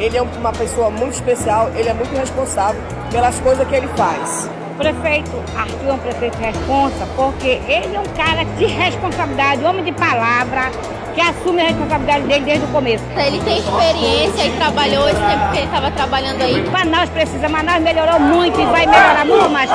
Ele é uma pessoa muito especial, ele é muito responsável pelas coisas que ele faz. Prefeito Arthur é um prefeito responsa, porque ele é um cara de responsabilidade, homem de palavra, que assume a responsabilidade dele desde o começo. Ele tem experiência e trabalhou esse tempo que ele estava trabalhando aí. Manaus precisa, Manaus melhorou muito e vai melhorar muito mais.